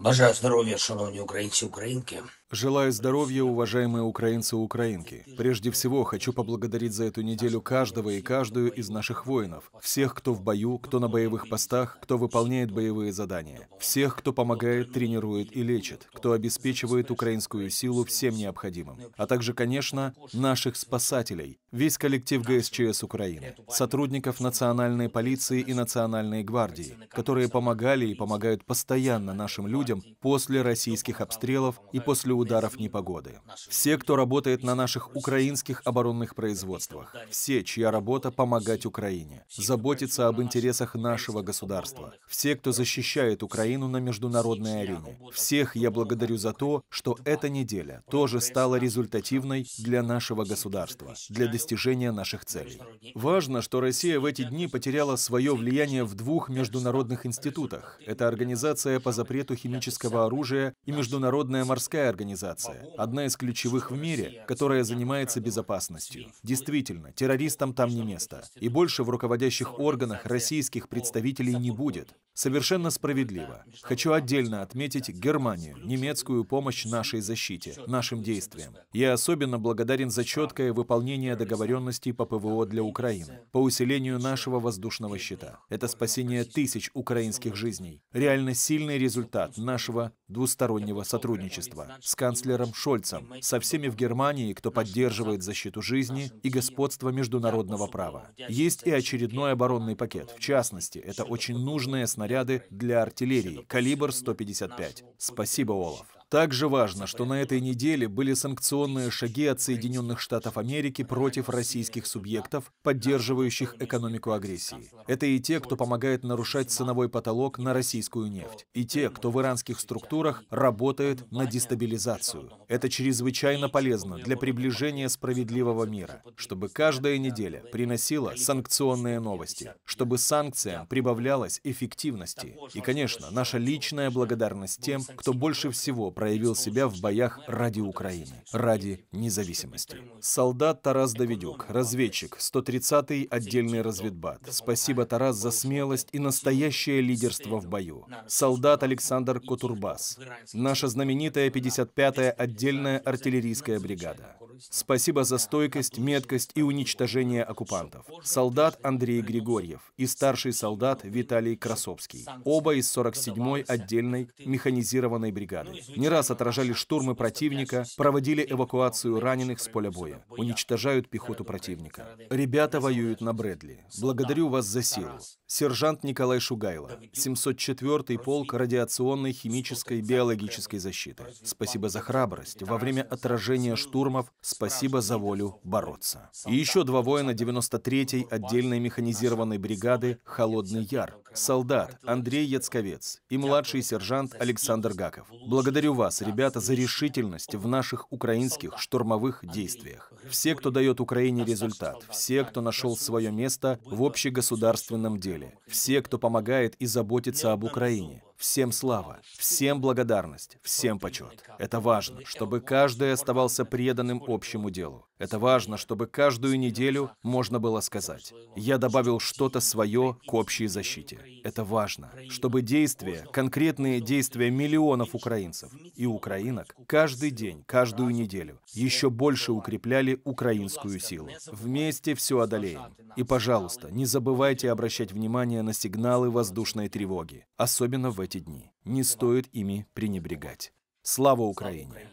Бажаю здоров'я, шановні українці українки. Желаю здоровья, уважаемые украинцы и украинки. Прежде всего, хочу поблагодарить за эту неделю каждого и каждую из наших воинов. Всех, кто в бою, кто на боевых постах, кто выполняет боевые задания. Всех, кто помогает, тренирует и лечит, кто обеспечивает украинскую силу всем необходимым. А также, конечно, наших спасателей, весь коллектив ГСЧС Украины, сотрудников национальной полиции и национальной гвардии, которые помогали и помогают постоянно нашим людям после российских обстрелов и после ударов непогоды. Все, кто работает на наших украинских оборонных производствах. Все, чья работа помогать Украине, заботиться об интересах нашего государства. Все, кто защищает Украину на международной арене. Всех я благодарю за то, что эта неделя тоже стала результативной для нашего государства, для достижения наших целей. Важно, что Россия в эти дни потеряла свое влияние в двух международных институтах. Это Организация по запрету химического оружия и Международная морская организация организация, одна из ключевых в мире, которая занимается безопасностью. Действительно, террористам там не место. И больше в руководящих органах российских представителей не будет. Совершенно справедливо. Хочу отдельно отметить Германию, немецкую помощь нашей защите, нашим действиям. Я особенно благодарен за четкое выполнение договоренностей по ПВО для Украины, по усилению нашего воздушного щита. Это спасение тысяч украинских жизней. Реально сильный результат нашего двустороннего сотрудничества с канцлером Шольцем, со всеми в Германии, кто поддерживает защиту жизни и господство международного права. Есть и очередной оборонный пакет. В частности, это очень нужное снаряды для артиллерии, калибр 155. Спасибо, Олаф. Также важно, что на этой неделе были санкционные шаги от Соединенных Штатов Америки против российских субъектов, поддерживающих экономику агрессии. Это и те, кто помогает нарушать ценовой потолок на российскую нефть, и те, кто в иранских структурах работает на дестабилизацию. Это чрезвычайно полезно для приближения справедливого мира, чтобы каждая неделя приносила санкционные новости, чтобы санкциям прибавлялась эффективности. И, конечно, наша личная благодарность тем, кто больше всего проявил себя в боях ради Украины, ради независимости. Солдат Тарас Давидюк, разведчик, 130-й отдельный разведбат. Спасибо, Тарас, за смелость и настоящее лидерство в бою. Солдат Александр Котурбас. Наша знаменитая 55-я отдельная артиллерийская бригада. Спасибо за стойкость, меткость и уничтожение оккупантов. Солдат Андрей Григорьев и старший солдат Виталий Красовский. Оба из 47-й отдельной механизированной бригады. Не раз отражали штурмы противника, проводили эвакуацию раненых с поля боя, уничтожают пехоту противника. Ребята воюют на Брэдли. Благодарю вас за силу. Сержант Николай Шугайло, 704-й полк радиационной, химической, биологической защиты. Спасибо за храбрость. Во время отражения штурмов спасибо за волю бороться. И еще два воина 93-й отдельной механизированной бригады «Холодный Яр». Солдат Андрей Яцковец и младший сержант Александр Гаков. Благодарю вас, ребята, за решительность в наших украинских штурмовых действиях. Все, кто дает Украине результат, все, кто нашел свое место в общегосударственном деле, все, кто помогает и заботится об Украине. Всем слава, всем благодарность, всем почет. Это важно, чтобы каждый оставался преданным общему делу. Это важно, чтобы каждую неделю можно было сказать, я добавил что-то свое к общей защите. Это важно, чтобы действия, конкретные действия миллионов украинцев и украинок каждый день, каждую неделю еще больше укрепляли украинскую силу. Вместе все одолеем. И, пожалуйста, не забывайте обращать внимание на сигналы воздушной тревоги, особенно в эти дни. Не стоит ими пренебрегать. Слава Украине!